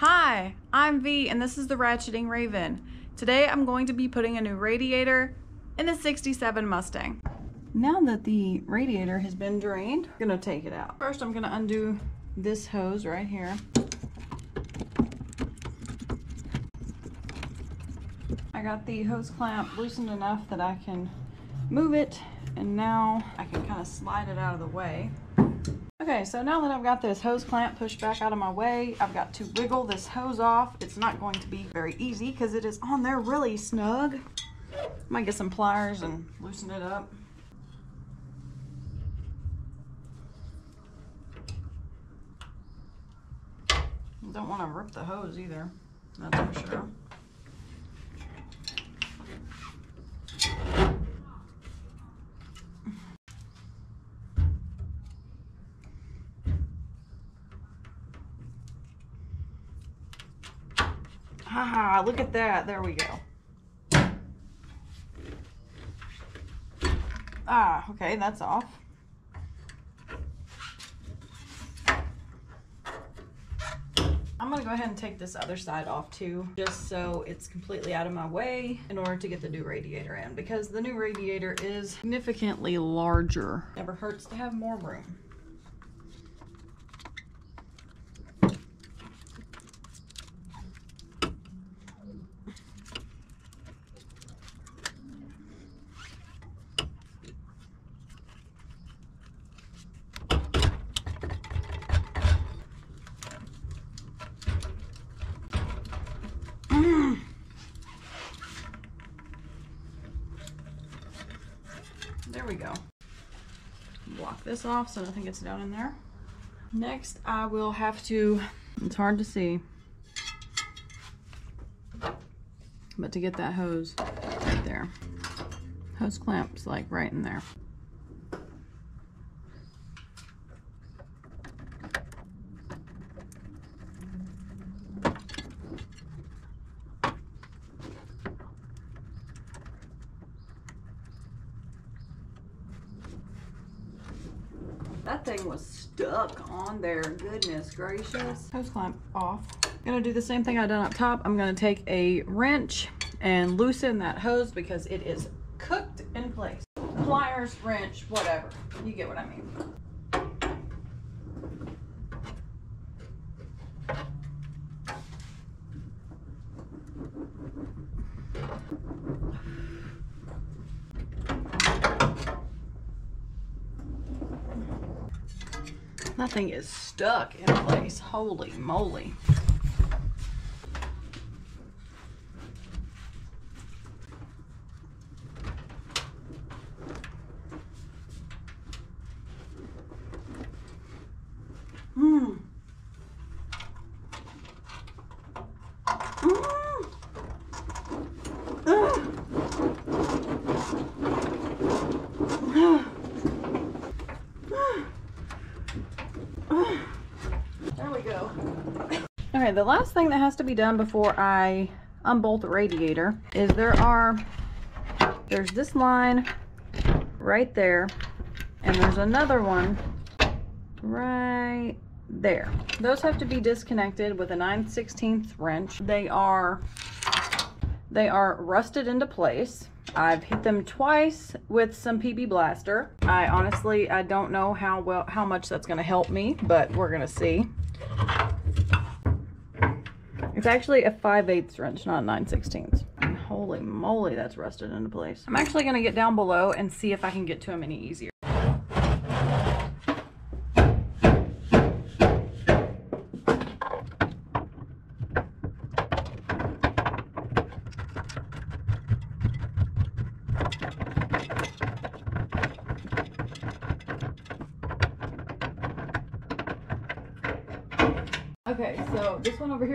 Hi, I'm V and this is the Ratcheting Raven. Today I'm going to be putting a new radiator in the 67 Mustang. Now that the radiator has been drained, I'm gonna take it out. First I'm gonna undo this hose right here. I got the hose clamp loosened enough that I can move it and now I can kind of slide it out of the way. Okay, so now that I've got this hose clamp pushed back out of my way, I've got to wiggle this hose off. It's not going to be very easy because it is on there really snug. Might get some pliers and loosen it up. Don't want to rip the hose either, that's for sure. Ah, look at that. There we go. Ah, okay, that's off. I'm gonna go ahead and take this other side off too, just so it's completely out of my way in order to get the new radiator in because the new radiator is significantly larger. Never hurts to have more room. There we go. Block this off so nothing gets down in there. Next, I will have to, it's hard to see, but to get that hose right there. Hose clamps like right in there. That thing was stuck on there. Goodness gracious. Hose clamp off. Gonna do the same thing I done up top. I'm gonna take a wrench and loosen that hose because it is cooked in place. Pliers, wrench, whatever. You get what I mean. That thing is stuck in place. Holy moly. Hmm. Mm. Ugh. There we go. Okay, the last thing that has to be done before I unbolt the radiator is there are, there's this line right there, and there's another one right there. Those have to be disconnected with a 9 16th wrench. They are, they are rusted into place. I've hit them twice with some PB Blaster. I honestly, I don't know how well, how much that's gonna help me, but we're gonna see. It's actually a 5 8 wrench, not 9 16ths. Holy moly, that's rusted into place. I'm actually gonna get down below and see if I can get to them any easier.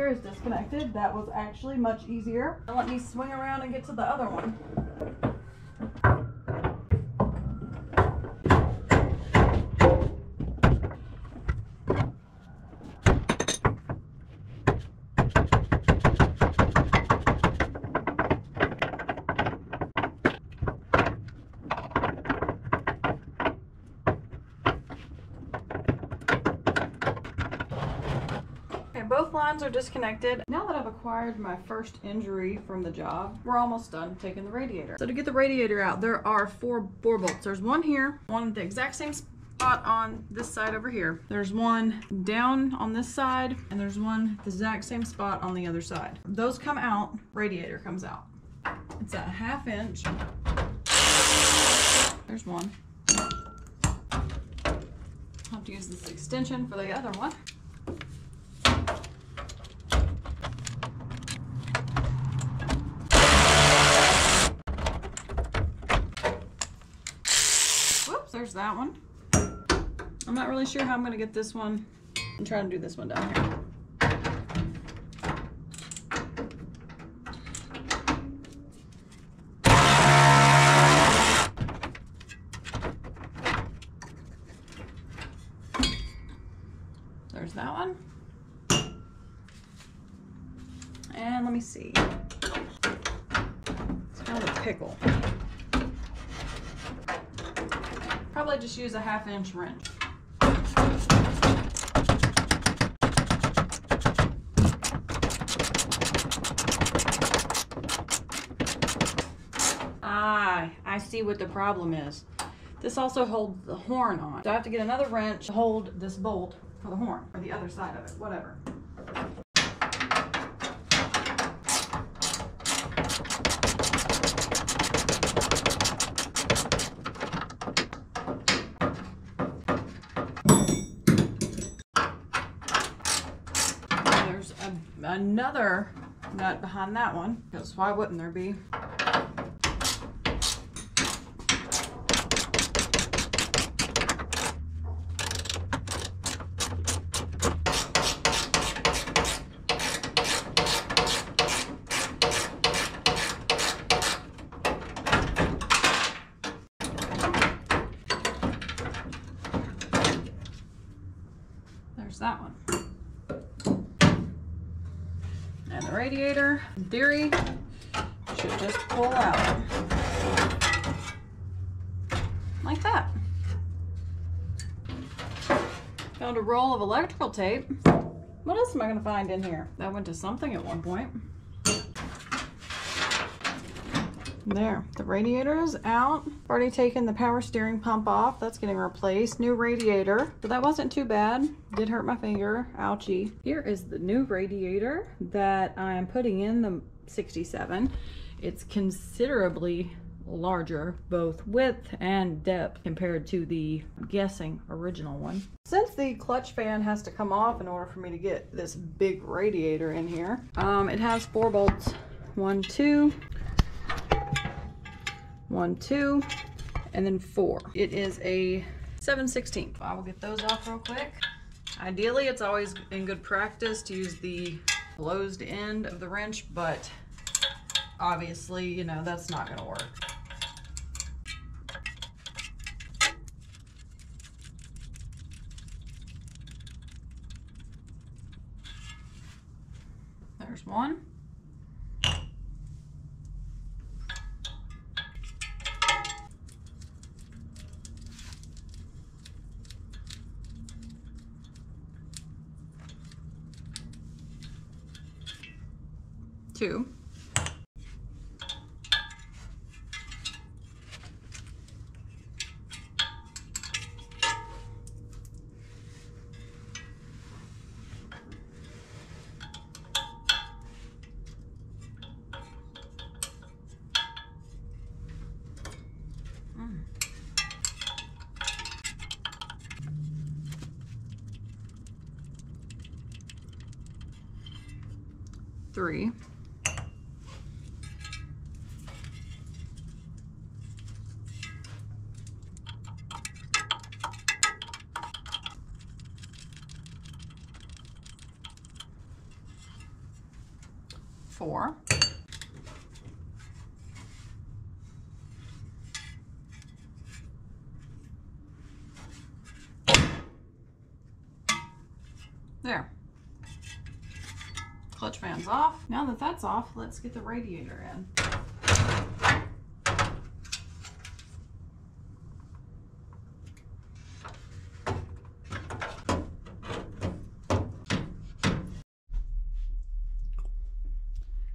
Here is disconnected. That was actually much easier. Let me swing around and get to the other one. Are disconnected. Now that I've acquired my first injury from the job, we're almost done taking the radiator. So to get the radiator out, there are four bore bolts. There's one here, one at the exact same spot on this side over here. There's one down on this side, and there's one the exact same spot on the other side. Those come out, radiator comes out. It's a half inch. There's one. I'll have to use this extension for the other one. There's that one. I'm not really sure how I'm gonna get this one. I'm trying to do this one down here. There's that one. And let me see. It's kind of a pickle. Probably just use a half inch wrench. Ah, I see what the problem is. This also holds the horn on. So I have to get another wrench to hold this bolt for the horn, or the other side of it, whatever. There's a, another nut behind that one, because why wouldn't there be? There's that one. And the radiator, in theory, should just pull out. Like that. Found a roll of electrical tape. What else am I gonna find in here? That went to something at one point. There, the radiator is out. Already taken the power steering pump off. That's getting replaced. New radiator. So that wasn't too bad. Did hurt my finger. Ouchie. Here is the new radiator that I am putting in the 67. It's considerably larger, both width and depth, compared to the guessing original one. Since the clutch fan has to come off in order for me to get this big radiator in here, um, it has four bolts. One, two, one, two, and then four. It is a 7 16 I will get those off real quick. Ideally, it's always in good practice to use the closed end of the wrench, but obviously, you know, that's not gonna work. There's one. Two. Three. Four. There. Fan's off. Now that that's off, let's get the radiator in.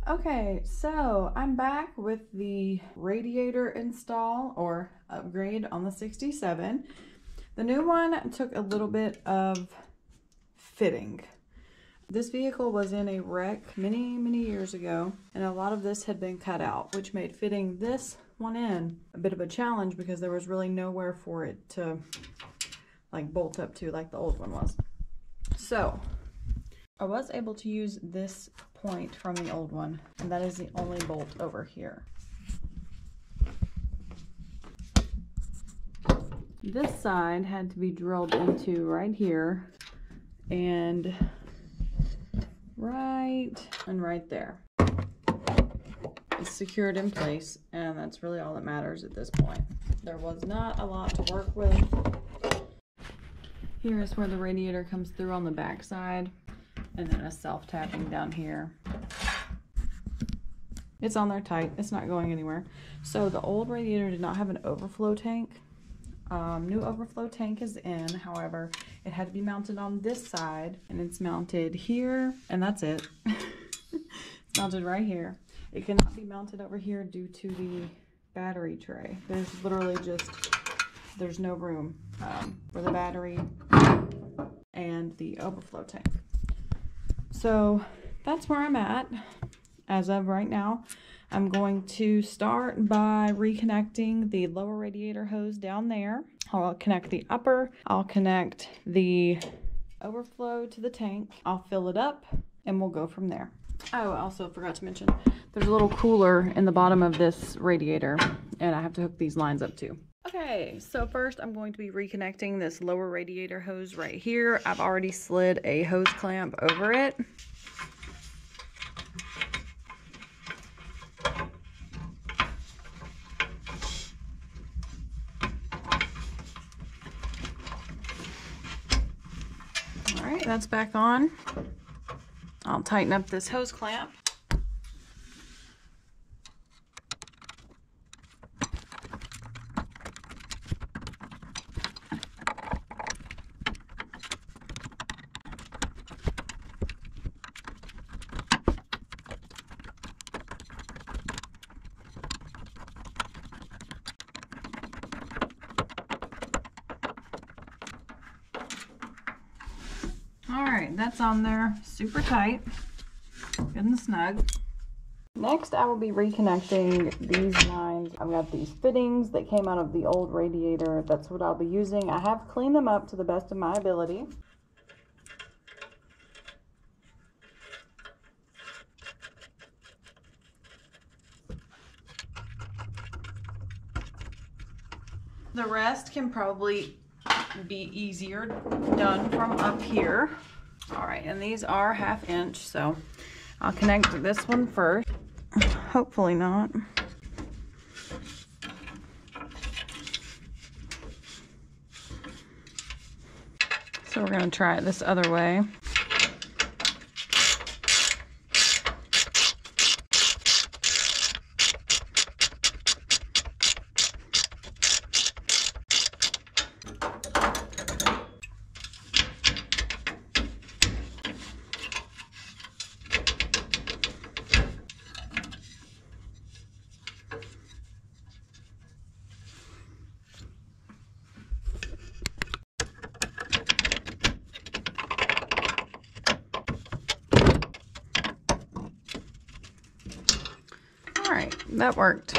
Okay, so I'm back with the radiator install or upgrade on the 67. The new one took a little bit of fitting. This vehicle was in a wreck many, many years ago, and a lot of this had been cut out, which made fitting this one in a bit of a challenge because there was really nowhere for it to like bolt up to like the old one was. So I was able to use this point from the old one, and that is the only bolt over here. This side had to be drilled into right here and right and right there. It's secured in place and that's really all that matters at this point. There was not a lot to work with. Here is where the radiator comes through on the back side and then a self-tapping down here. It's on there tight. It's not going anywhere. So the old radiator did not have an overflow tank. Um, new overflow tank is in, however, it had to be mounted on this side and it's mounted here and that's it. it's mounted right here. It cannot be mounted over here due to the battery tray. There's literally just, there's no room um, for the battery and the overflow tank. So that's where I'm at as of right now. I'm going to start by reconnecting the lower radiator hose down there. I'll connect the upper, I'll connect the overflow to the tank, I'll fill it up, and we'll go from there. Oh, I also forgot to mention, there's a little cooler in the bottom of this radiator, and I have to hook these lines up too. Okay, so first I'm going to be reconnecting this lower radiator hose right here. I've already slid a hose clamp over it. That's back on. I'll tighten up this hose clamp. that's on there super tight, good and snug. Next, I will be reconnecting these lines. I've got these fittings that came out of the old radiator. That's what I'll be using. I have cleaned them up to the best of my ability. The rest can probably be easier done from up here. All right, and these are half inch, so I'll connect this one first. Hopefully not. So we're gonna try it this other way. That worked.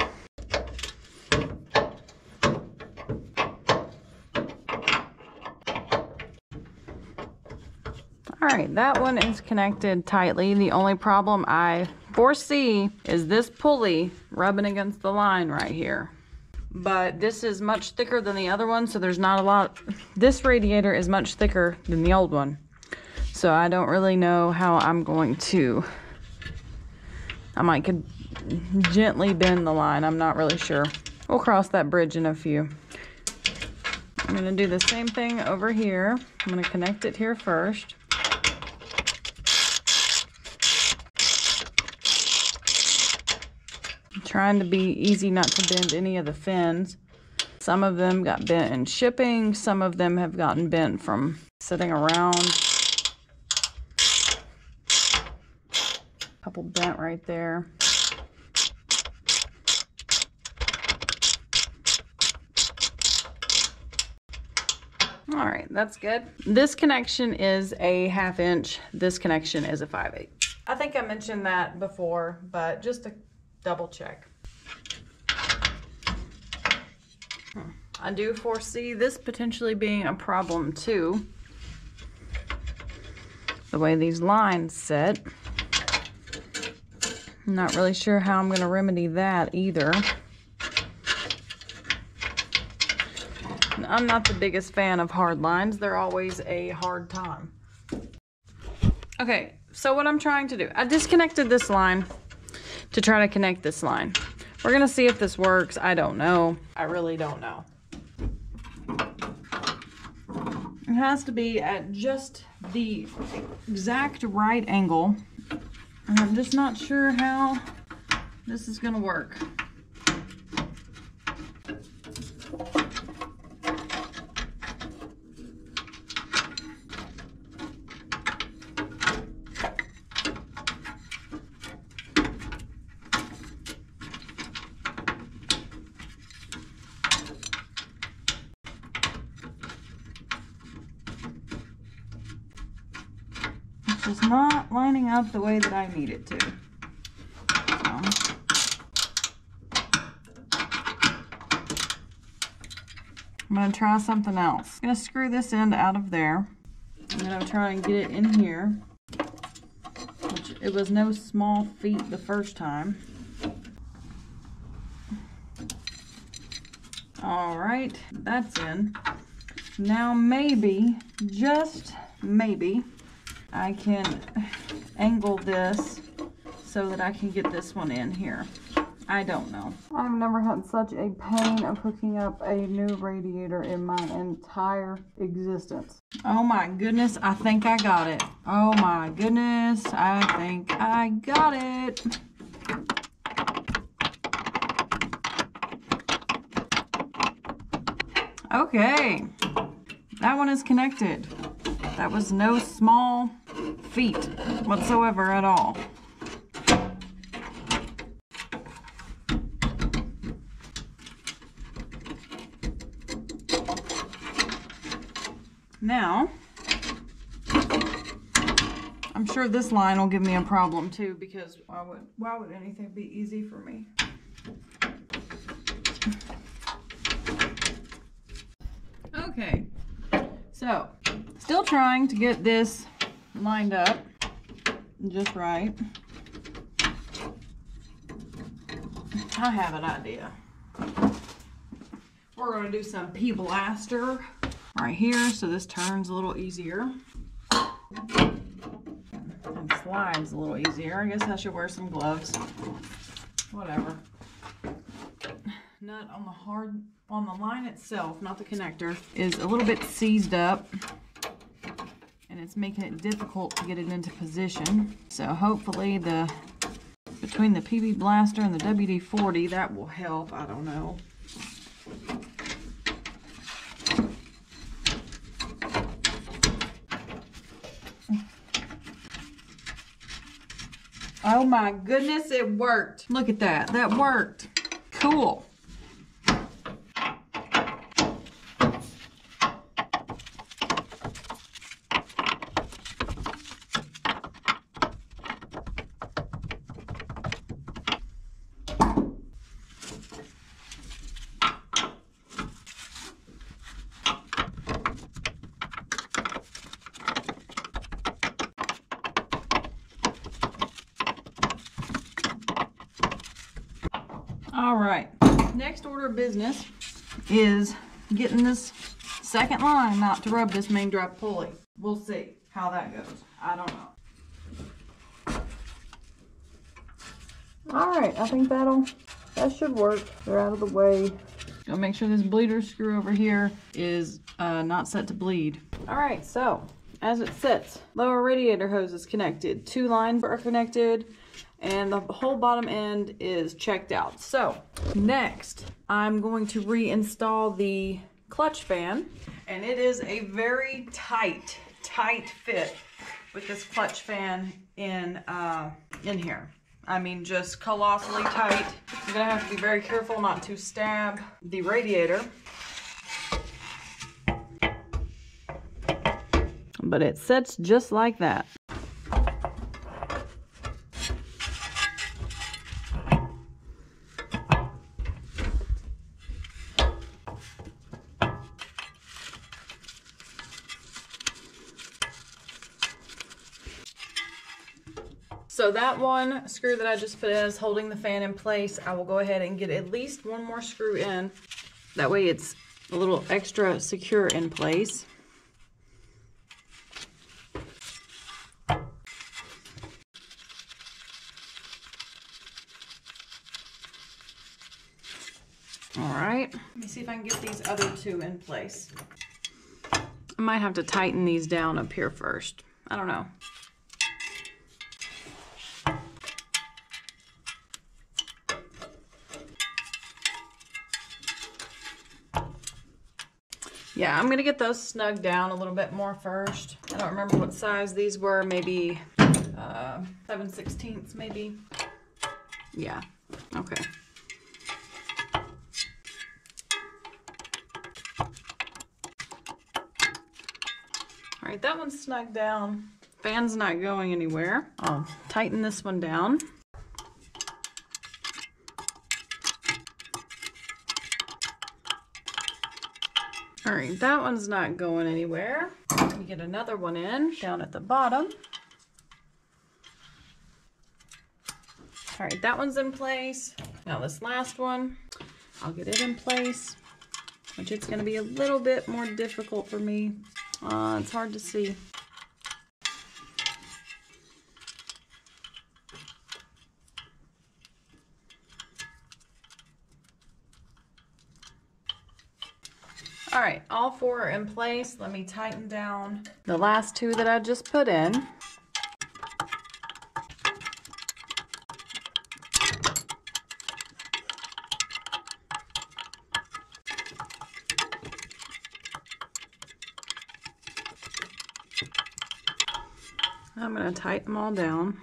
All right, that one is connected tightly. The only problem I foresee is this pulley rubbing against the line right here. But this is much thicker than the other one, so there's not a lot. This radiator is much thicker than the old one. So I don't really know how I'm going to, I might could gently bend the line. I'm not really sure. We'll cross that bridge in a few. I'm going to do the same thing over here. I'm going to connect it here first. I'm trying to be easy not to bend any of the fins. Some of them got bent in shipping. Some of them have gotten bent from sitting around. A couple bent right there. All right, that's good. This connection is a half inch. This connection is a 5 8. I think I mentioned that before, but just to double check. Hmm. I do foresee this potentially being a problem too. The way these lines sit. I'm not really sure how I'm going to remedy that either. I'm not the biggest fan of hard lines. They're always a hard time. Okay, so what I'm trying to do, I disconnected this line to try to connect this line. We're gonna see if this works. I don't know. I really don't know. It has to be at just the exact right angle. And I'm just not sure how this is gonna work. is not the way that I need it to. Um, I'm going to try something else. I'm going to screw this end out of there. I'm going to try and get it in here. Which it was no small feat the first time. All right, that's in. Now maybe, just maybe, I can angle this so that I can get this one in here. I don't know. I've never had such a pain of hooking up a new radiator in my entire existence. Oh my goodness, I think I got it. Oh my goodness, I think I got it. Okay, that one is connected. That was no small feat whatsoever at all. Now, I'm sure this line will give me a problem too because why would, why would anything be easy for me? Okay, so still trying to get this lined up just right. I have an idea. We're to do some PB Blaster right here so this turns a little easier. And slides a little easier. I guess I should wear some gloves. Whatever. Nut on the hard, on the line itself, not the connector, is a little bit seized up it's making it difficult to get it into position. So hopefully the between the PB Blaster and the WD-40, that will help. I don't know. Oh my goodness, it worked. Look at that. That worked. Cool. All right, next order of business is getting this second line not to rub this main drive pulley. We'll see how that goes. I don't know. All right, I think that'll, that should work. They're out of the way. Gonna make sure this bleeder screw over here is uh, not set to bleed. All right, so as it sits, lower radiator hose is connected. Two lines are connected and the whole bottom end is checked out. So next, I'm going to reinstall the clutch fan and it is a very tight, tight fit. with this clutch fan in, uh, in here. I mean, just colossally tight. You're gonna have to be very careful not to stab the radiator. But it sets just like that. So that one screw that I just put in is holding the fan in place. I will go ahead and get at least one more screw in. That way it's a little extra secure in place. All right, let me see if I can get these other two in place. I might have to tighten these down up here first. I don't know. Yeah, I'm gonna get those snug down a little bit more first. I don't remember what size these were, maybe uh, 7 16ths maybe. Yeah, okay. All right, that one's snug down. Fan's not going anywhere. I'll tighten this one down. All right, that one's not going anywhere. Let me get another one in down at the bottom. All right, that one's in place. Now this last one, I'll get it in place, which it's gonna be a little bit more difficult for me. Uh, it's hard to see. All right, all four are in place. Let me tighten down the last two that I just put in. I'm going to tighten them all down.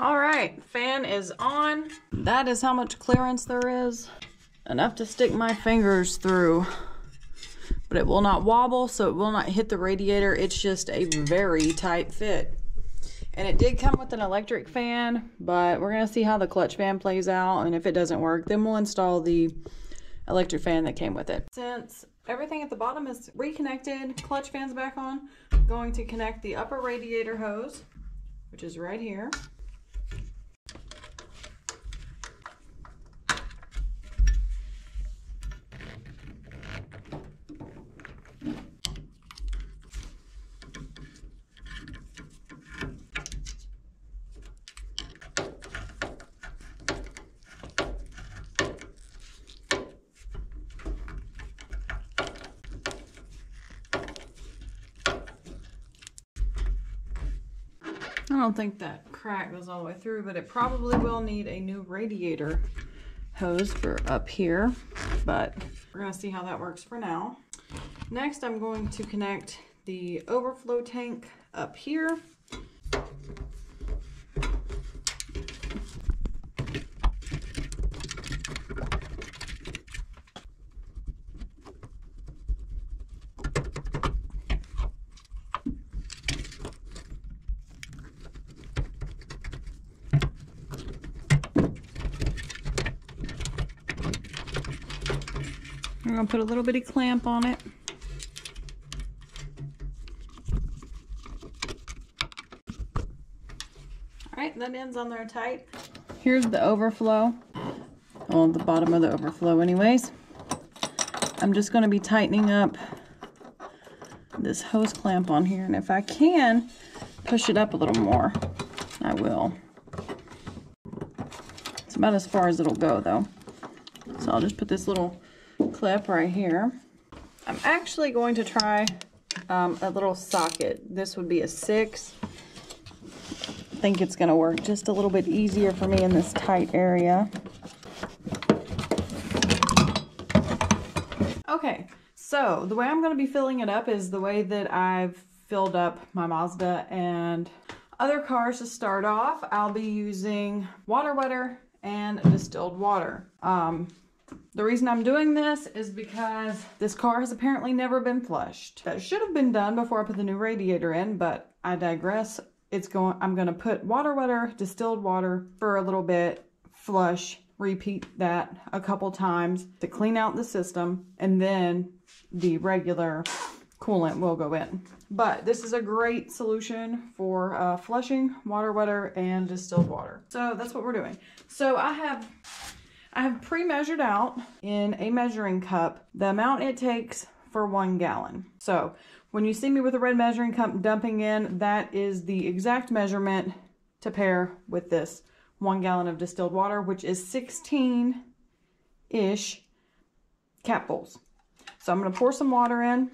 All right, fan is on. That is how much clearance there is. Enough to stick my fingers through. But it will not wobble, so it will not hit the radiator. It's just a very tight fit. And it did come with an electric fan, but we're gonna see how the clutch fan plays out. And if it doesn't work, then we'll install the electric fan that came with it. Since everything at the bottom is reconnected, clutch fan's back on, I'm going to connect the upper radiator hose, which is right here. Don't think that crack goes all the way through, but it probably will need a new radiator hose for up here, but we're gonna see how that works for now. Next, I'm going to connect the overflow tank up here. Gonna put a little bitty clamp on it. All right, that ends on there tight. Here's the overflow. Well, the bottom of the overflow anyways. I'm just gonna be tightening up this hose clamp on here. And if I can push it up a little more, I will. It's about as far as it'll go though. So I'll just put this little clip right here. I'm actually going to try um, a little socket. This would be a six. think it's gonna work just a little bit easier for me in this tight area. Okay, so the way I'm gonna be filling it up is the way that I've filled up my Mazda and other cars to start off. I'll be using water wetter and distilled water. Um, the reason I'm doing this is because this car has apparently never been flushed. That should have been done before I put the new radiator in, but I digress. It's going, I'm going to put water wetter, distilled water for a little bit, flush, repeat that a couple times to clean out the system, and then the regular coolant will go in. But this is a great solution for uh, flushing water wetter and distilled water. So that's what we're doing. So I have I have pre-measured out in a measuring cup the amount it takes for one gallon. So when you see me with a red measuring cup dumping in, that is the exact measurement to pair with this one gallon of distilled water, which is 16-ish capfuls. So I'm gonna pour some water in.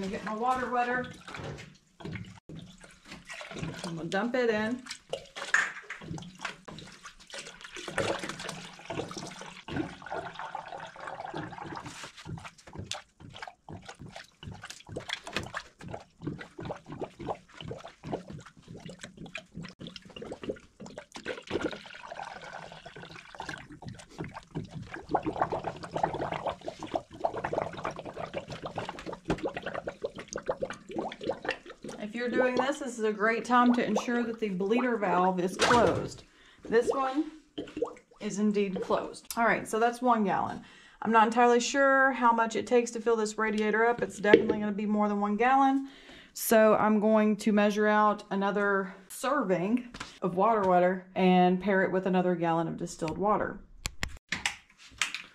gonna get my water wetter. I'm gonna dump it in. You're doing this, this is a great time to ensure that the bleeder valve is closed. This one is indeed closed. All right, so that's one gallon. I'm not entirely sure how much it takes to fill this radiator up. It's definitely gonna be more than one gallon. So I'm going to measure out another serving of water wetter and pair it with another gallon of distilled water.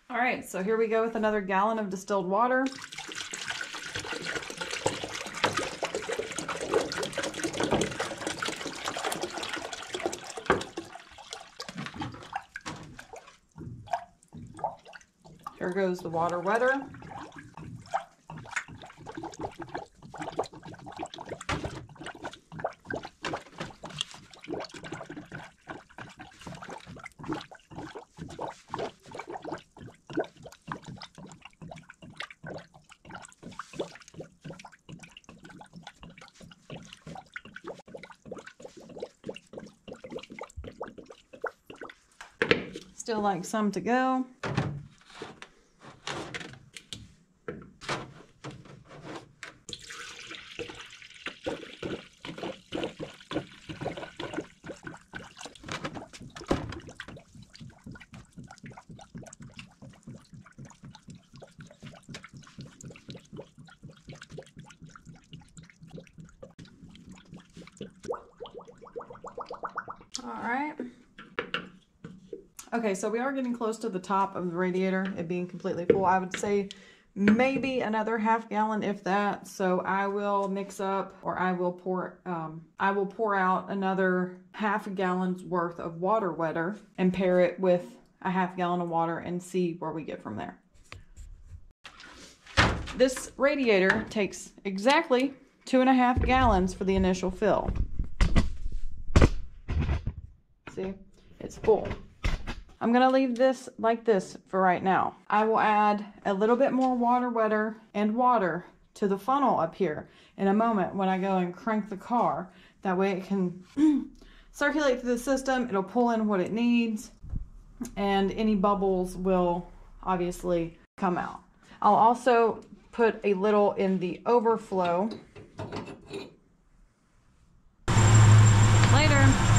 All right, so here we go with another gallon of distilled water. Goes the water wetter. Still like some to go. All right. Okay, so we are getting close to the top of the radiator, it being completely full. I would say maybe another half gallon if that. So I will mix up or I will pour um, I will pour out another half a gallon's worth of water wetter and pair it with a half gallon of water and see where we get from there. This radiator takes exactly two and a half gallons for the initial fill. See, it's full. I'm gonna leave this like this for right now. I will add a little bit more water wetter and water to the funnel up here in a moment when I go and crank the car. That way it can circulate through the system, it'll pull in what it needs, and any bubbles will obviously come out. I'll also put a little in the overflow. Later.